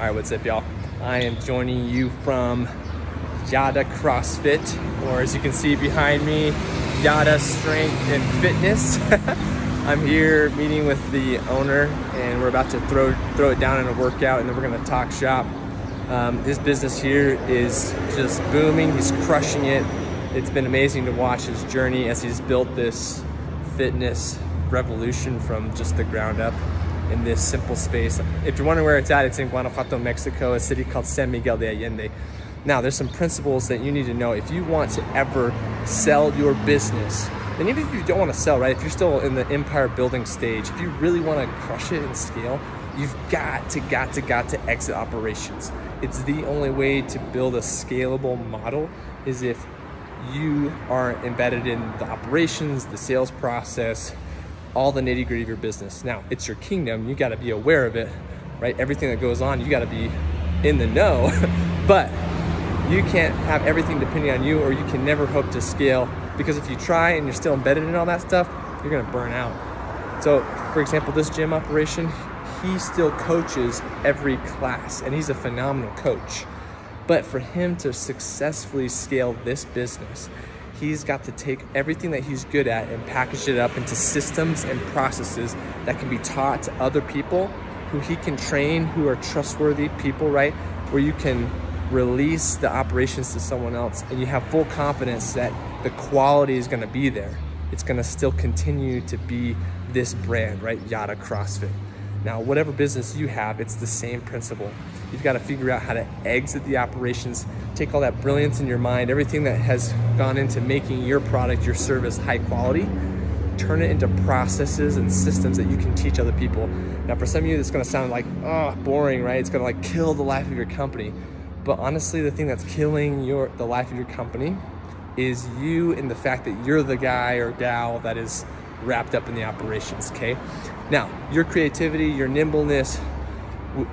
All right, what's up, y'all? I am joining you from Yada CrossFit, or as you can see behind me, Yada Strength and Fitness. I'm here meeting with the owner, and we're about to throw throw it down in a workout, and then we're gonna talk shop. Um, this business here is just booming. He's crushing it. It's been amazing to watch his journey as he's built this fitness revolution from just the ground up in this simple space. If you're wondering where it's at, it's in Guanajuato, Mexico, a city called San Miguel de Allende. Now, there's some principles that you need to know if you want to ever sell your business. And even if you don't want to sell, right? If you're still in the empire building stage, if you really want to crush it and scale, you've got to, got to, got to exit operations. It's the only way to build a scalable model is if you are embedded in the operations, the sales process, all the nitty gritty of your business. Now, it's your kingdom, you gotta be aware of it, right? Everything that goes on, you gotta be in the know, but you can't have everything depending on you or you can never hope to scale because if you try and you're still embedded in all that stuff, you're gonna burn out. So, for example, this gym operation, he still coaches every class and he's a phenomenal coach. But for him to successfully scale this business, he's got to take everything that he's good at and package it up into systems and processes that can be taught to other people who he can train, who are trustworthy people, right? Where you can release the operations to someone else and you have full confidence that the quality is gonna be there. It's gonna still continue to be this brand, right? Yada CrossFit. Now, whatever business you have, it's the same principle. You've got to figure out how to exit the operations, take all that brilliance in your mind, everything that has gone into making your product, your service high quality, turn it into processes and systems that you can teach other people. Now, for some of you, it's going to sound like, oh, boring, right? It's going to like kill the life of your company. But honestly, the thing that's killing your the life of your company is you and the fact that you're the guy or gal that is wrapped up in the operations, okay? Now, your creativity, your nimbleness,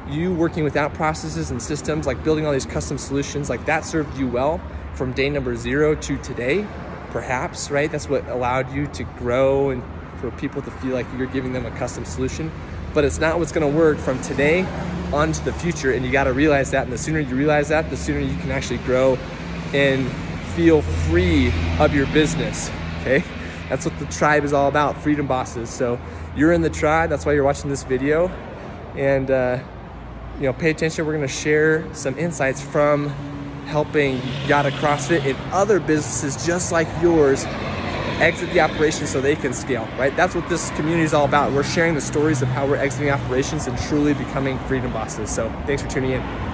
you working without processes and systems, like building all these custom solutions, like that served you well from day number zero to today, perhaps, right? That's what allowed you to grow and for people to feel like you're giving them a custom solution. But it's not what's gonna work from today on to the future. And you gotta realize that. And the sooner you realize that, the sooner you can actually grow and feel free of your business, okay? That's what the tribe is all about, freedom bosses. So you're in the tribe, that's why you're watching this video. And uh, you know pay attention we're going to share some insights from helping yada crossfit and other businesses just like yours exit the operation so they can scale right? That's what this community is all about. We're sharing the stories of how we're exiting operations and truly becoming freedom bosses. So thanks for tuning in